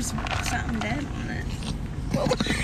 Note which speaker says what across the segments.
Speaker 1: there's something dead on it.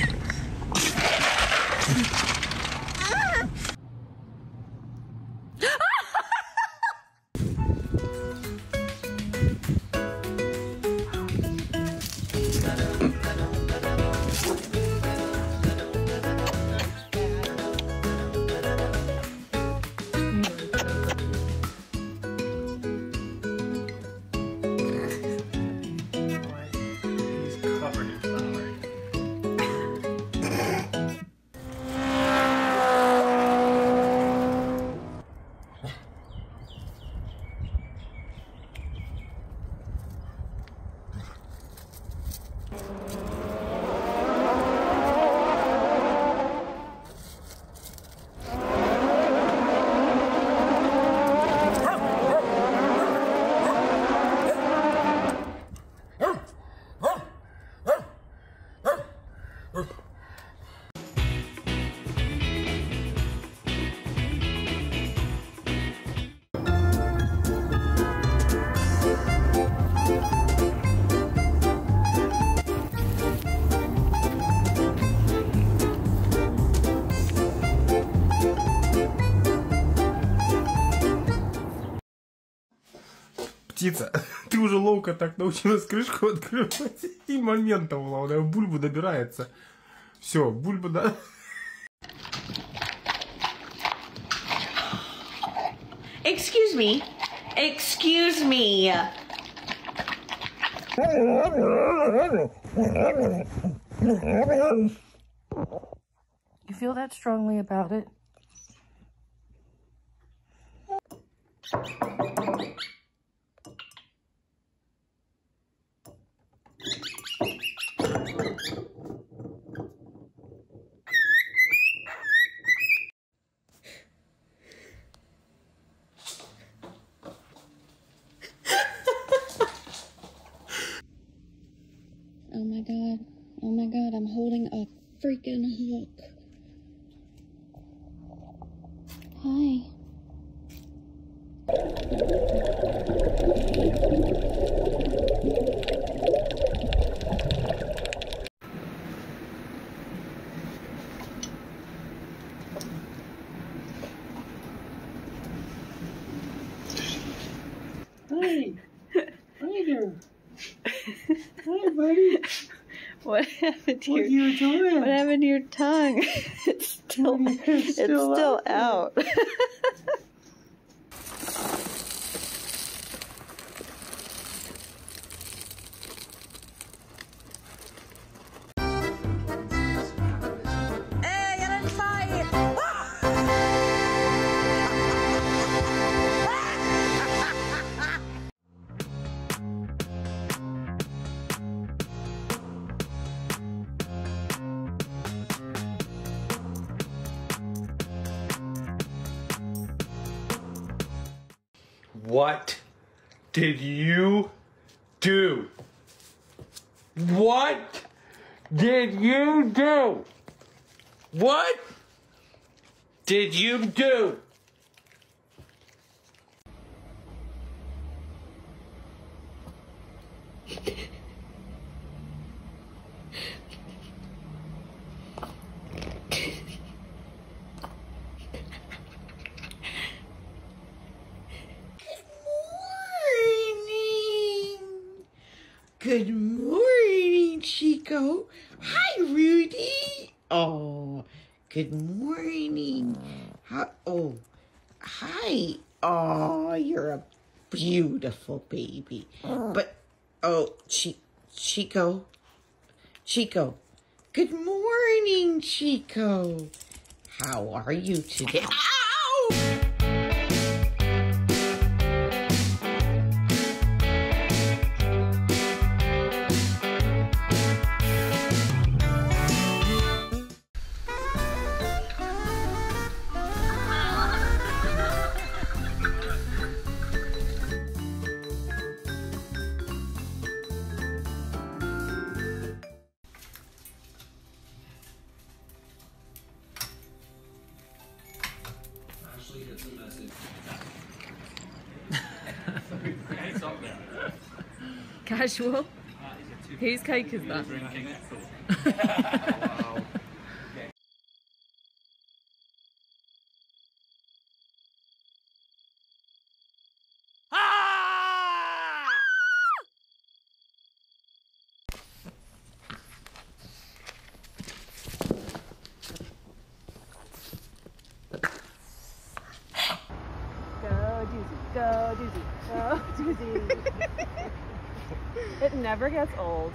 Speaker 2: Птица, ты уже ловко так научилась крышку открывать. И моментом, главное, в бульбу добирается. Все, бульба, да?
Speaker 3: Excuse me. Excuse me.
Speaker 4: You feel that strongly about it?
Speaker 1: Freaking hook. Hi.
Speaker 3: Happened to your What happened to your tongue? it's still it's still, out. hey,
Speaker 2: What did you do? What did you do? What did you do?
Speaker 3: morning. Good morning, Chico. Hi, Rudy. Oh, good morning. How, oh, hi. Oh, you're a beautiful baby. But, oh, Chi- Chico. Chico. Good morning, Chico. How are you today?
Speaker 1: Casual.
Speaker 5: Whose cake is that?
Speaker 6: it never gets old.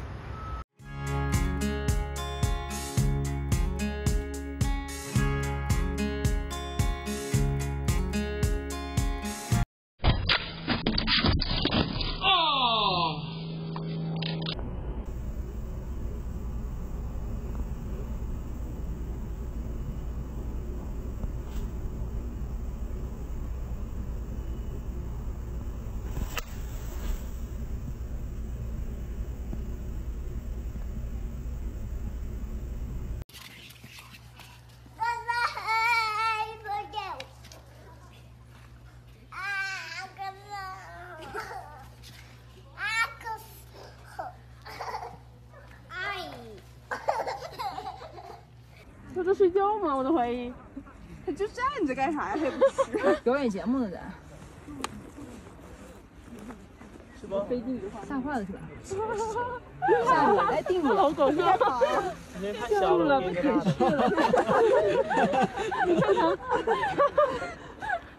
Speaker 6: 他在睡觉吗？我都怀疑。他就站着干啥呀？他也不 吃。
Speaker 5: 表演节目呢，咱
Speaker 7: 什么？
Speaker 5: 吓坏了是吧？吓我来定住了。
Speaker 6: 狗是干啥呀？
Speaker 7: 今天太小了，给大的。
Speaker 6: 你看他，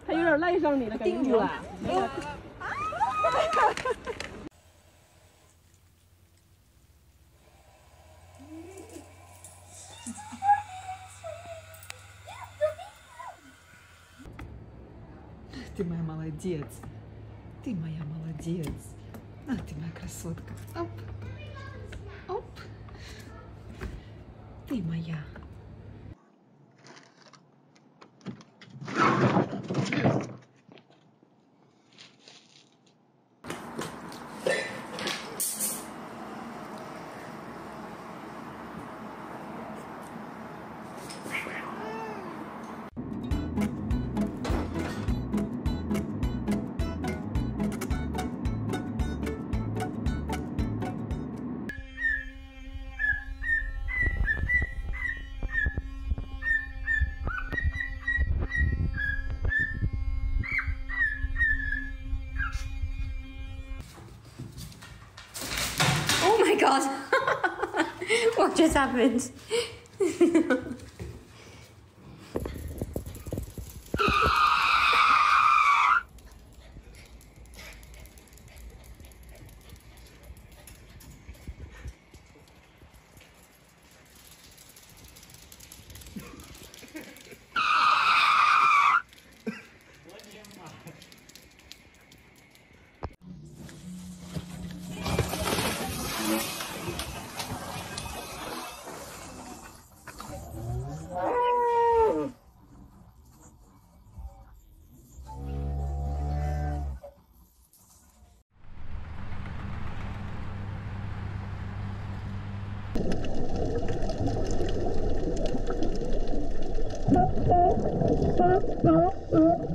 Speaker 6: 他有点赖上你了，感觉
Speaker 5: 定住了。
Speaker 8: Молодец. Ты моя молодец. А, ты моя красотка. Оп. Оп. Ты моя.
Speaker 9: what just happened?